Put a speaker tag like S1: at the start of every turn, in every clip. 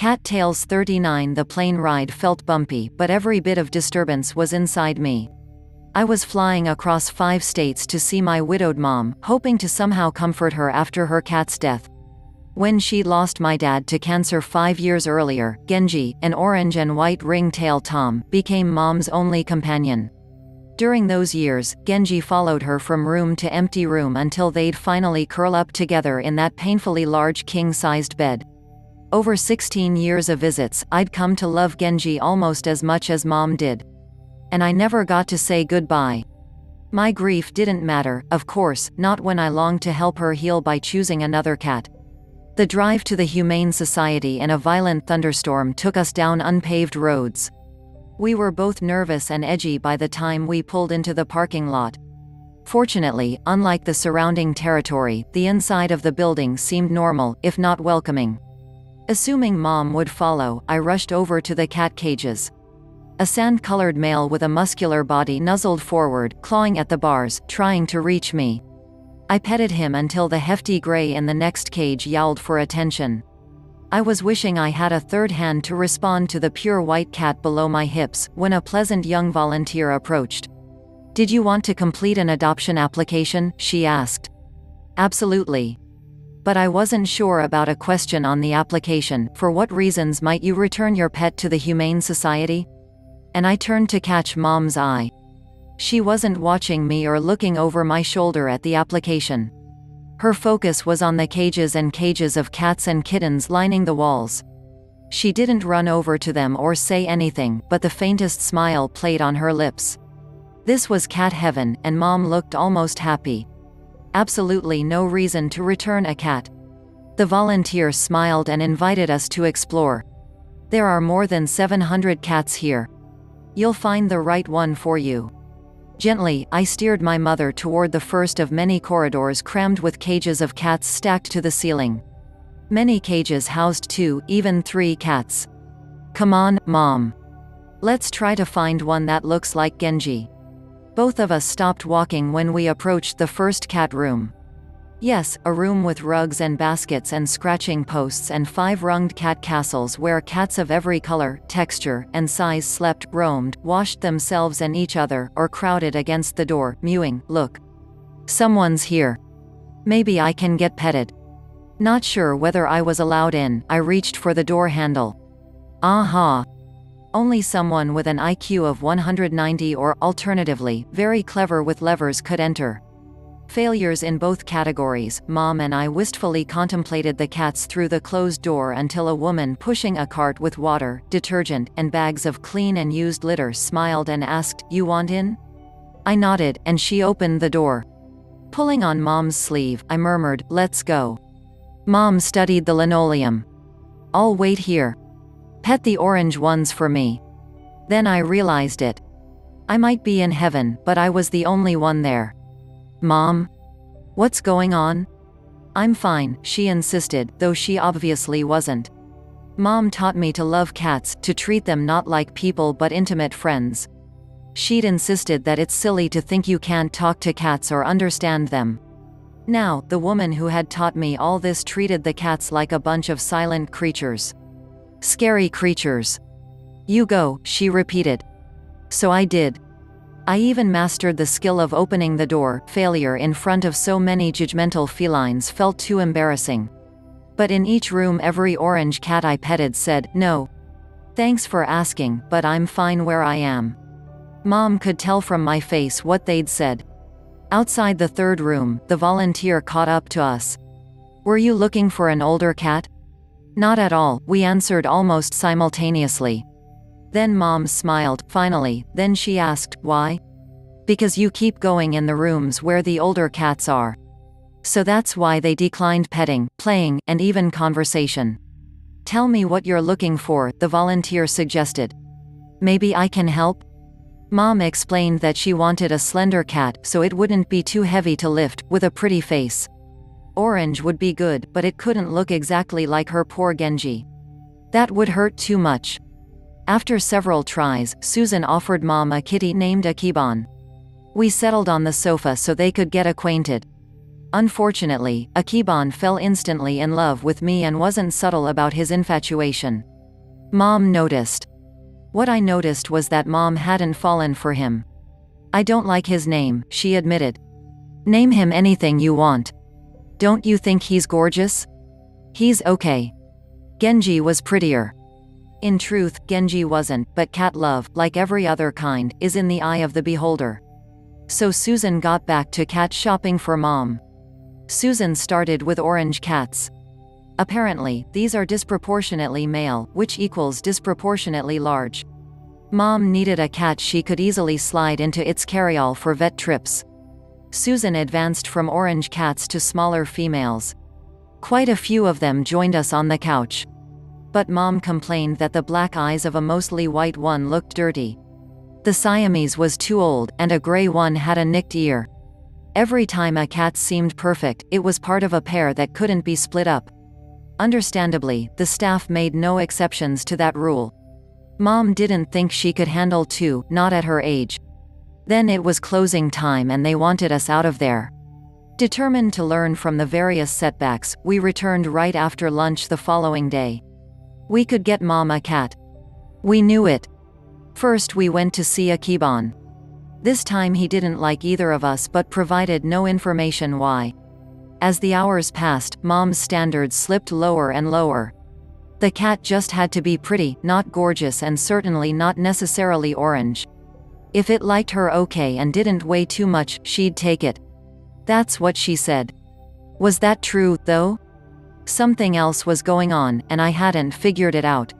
S1: Cat Tales 39 The plane ride felt bumpy, but every bit of disturbance was inside me. I was flying across five states to see my widowed mom, hoping to somehow comfort her after her cat's death. When she lost my dad to cancer five years earlier, Genji, an orange and white ring-tail tom, became mom's only companion. During those years, Genji followed her from room to empty room until they'd finally curl up together in that painfully large king-sized bed. Over 16 years of visits, I'd come to love Genji almost as much as mom did. And I never got to say goodbye. My grief didn't matter, of course, not when I longed to help her heal by choosing another cat. The drive to the Humane Society and a violent thunderstorm took us down unpaved roads. We were both nervous and edgy by the time we pulled into the parking lot. Fortunately, unlike the surrounding territory, the inside of the building seemed normal, if not welcoming. Assuming mom would follow, I rushed over to the cat cages. A sand-colored male with a muscular body nuzzled forward, clawing at the bars, trying to reach me. I petted him until the hefty gray in the next cage yowled for attention. I was wishing I had a third hand to respond to the pure white cat below my hips, when a pleasant young volunteer approached. Did you want to complete an adoption application? she asked. Absolutely. But I wasn't sure about a question on the application, for what reasons might you return your pet to the Humane Society? And I turned to catch Mom's eye. She wasn't watching me or looking over my shoulder at the application. Her focus was on the cages and cages of cats and kittens lining the walls. She didn't run over to them or say anything, but the faintest smile played on her lips. This was cat heaven, and Mom looked almost happy. Absolutely no reason to return a cat. The volunteer smiled and invited us to explore. There are more than 700 cats here. You'll find the right one for you. Gently, I steered my mother toward the first of many corridors crammed with cages of cats stacked to the ceiling. Many cages housed two, even three cats. Come on, Mom. Let's try to find one that looks like Genji. Both of us stopped walking when we approached the first cat room. Yes, a room with rugs and baskets and scratching posts and five runged cat castles where cats of every color, texture, and size slept, roamed, washed themselves and each other, or crowded against the door, mewing, look. Someone's here. Maybe I can get petted. Not sure whether I was allowed in, I reached for the door handle. Aha! Only someone with an IQ of 190 or, alternatively, very clever with levers could enter. Failures in both categories, Mom and I wistfully contemplated the cats through the closed door until a woman pushing a cart with water, detergent, and bags of clean and used litter smiled and asked, You want in? I nodded, and she opened the door. Pulling on Mom's sleeve, I murmured, Let's go. Mom studied the linoleum. I'll wait here. Pet the orange ones for me. Then I realized it. I might be in heaven, but I was the only one there. Mom? What's going on? I'm fine, she insisted, though she obviously wasn't. Mom taught me to love cats, to treat them not like people but intimate friends. She'd insisted that it's silly to think you can't talk to cats or understand them. Now, the woman who had taught me all this treated the cats like a bunch of silent creatures. Scary creatures. You go, she repeated. So I did. I even mastered the skill of opening the door, failure in front of so many judgmental felines felt too embarrassing. But in each room every orange cat I petted said, no. Thanks for asking, but I'm fine where I am. Mom could tell from my face what they'd said. Outside the third room, the volunteer caught up to us. Were you looking for an older cat? Not at all, we answered almost simultaneously. Then mom smiled, finally, then she asked, why? Because you keep going in the rooms where the older cats are. So that's why they declined petting, playing, and even conversation. Tell me what you're looking for, the volunteer suggested. Maybe I can help? Mom explained that she wanted a slender cat so it wouldn't be too heavy to lift, with a pretty face. Orange would be good, but it couldn't look exactly like her poor Genji. That would hurt too much. After several tries, Susan offered Mom a kitty named Akibon. We settled on the sofa so they could get acquainted. Unfortunately, Akibon fell instantly in love with me and wasn't subtle about his infatuation. Mom noticed. What I noticed was that mom hadn't fallen for him. I don't like his name, she admitted. Name him anything you want. Don't you think he's gorgeous? He's okay. Genji was prettier. In truth, Genji wasn't, but cat love, like every other kind, is in the eye of the beholder. So Susan got back to cat shopping for mom. Susan started with orange cats. Apparently, these are disproportionately male, which equals disproportionately large. Mom needed a cat she could easily slide into its carryall for vet trips. Susan advanced from orange cats to smaller females. Quite a few of them joined us on the couch. But mom complained that the black eyes of a mostly white one looked dirty. The Siamese was too old, and a gray one had a nicked ear. Every time a cat seemed perfect, it was part of a pair that couldn't be split up. Understandably, the staff made no exceptions to that rule. Mom didn't think she could handle two, not at her age. Then it was closing time and they wanted us out of there. Determined to learn from the various setbacks, we returned right after lunch the following day. We could get Mom a cat. We knew it. First we went to see Akibon. This time he didn't like either of us but provided no information why. As the hours passed, Mom's standards slipped lower and lower. The cat just had to be pretty, not gorgeous and certainly not necessarily orange. If it liked her okay and didn't weigh too much, she'd take it. That's what she said. Was that true, though? Something else was going on, and I hadn't figured it out.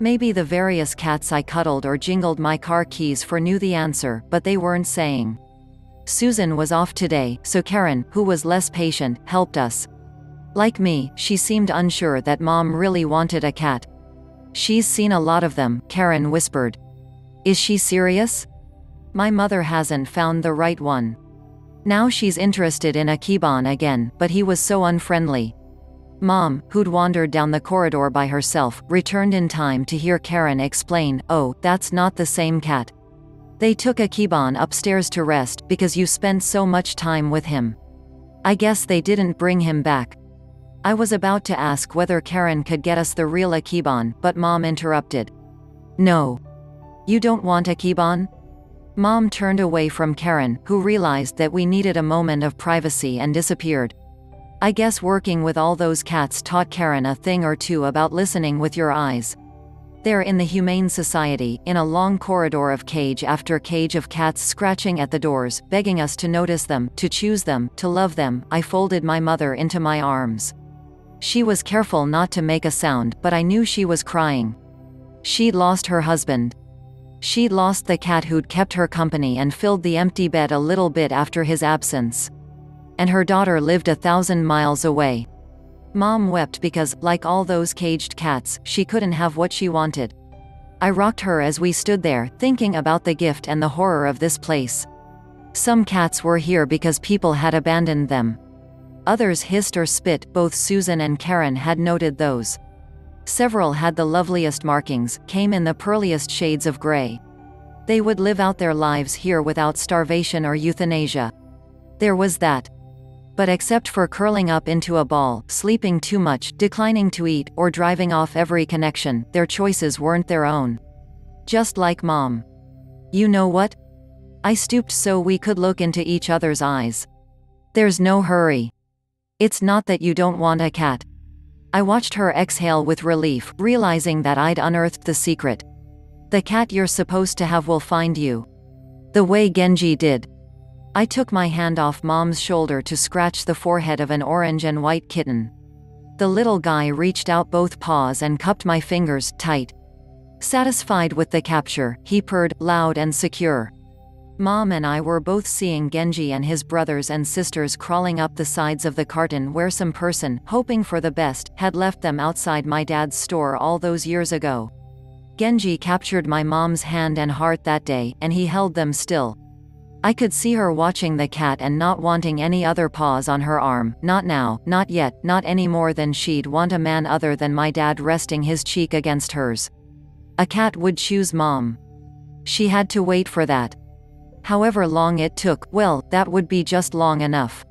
S1: Maybe the various cats I cuddled or jingled my car keys for knew the answer, but they weren't saying. Susan was off today, so Karen, who was less patient, helped us. Like me, she seemed unsure that mom really wanted a cat. She's seen a lot of them, Karen whispered. Is she serious? My mother hasn't found the right one. Now she's interested in Akibon again, but he was so unfriendly. Mom, who'd wandered down the corridor by herself, returned in time to hear Karen explain, oh, that's not the same cat. They took Akibon upstairs to rest because you spent so much time with him. I guess they didn't bring him back. I was about to ask whether Karen could get us the real Akibon, but Mom interrupted. No. You don't want Akibon? Mom turned away from Karen, who realized that we needed a moment of privacy and disappeared. I guess working with all those cats taught Karen a thing or two about listening with your eyes. There in the Humane Society, in a long corridor of cage after cage of cats scratching at the doors, begging us to notice them, to choose them, to love them, I folded my mother into my arms. She was careful not to make a sound, but I knew she was crying. She'd lost her husband. She'd lost the cat who'd kept her company and filled the empty bed a little bit after his absence. And her daughter lived a thousand miles away. Mom wept because, like all those caged cats, she couldn't have what she wanted. I rocked her as we stood there, thinking about the gift and the horror of this place. Some cats were here because people had abandoned them. Others hissed or spit, both Susan and Karen had noted those. Several had the loveliest markings, came in the pearliest shades of gray. They would live out their lives here without starvation or euthanasia. There was that but except for curling up into a ball, sleeping too much, declining to eat, or driving off every connection, their choices weren't their own. Just like mom. You know what? I stooped so we could look into each other's eyes. There's no hurry. It's not that you don't want a cat. I watched her exhale with relief, realizing that I'd unearthed the secret. The cat you're supposed to have will find you. The way Genji did. I took my hand off mom's shoulder to scratch the forehead of an orange and white kitten. The little guy reached out both paws and cupped my fingers, tight. Satisfied with the capture, he purred, loud and secure. Mom and I were both seeing Genji and his brothers and sisters crawling up the sides of the carton where some person, hoping for the best, had left them outside my dad's store all those years ago. Genji captured my mom's hand and heart that day, and he held them still. I could see her watching the cat and not wanting any other paws on her arm, not now, not yet, not any more than she'd want a man other than my dad resting his cheek against hers. A cat would choose mom. She had to wait for that. However long it took, well, that would be just long enough.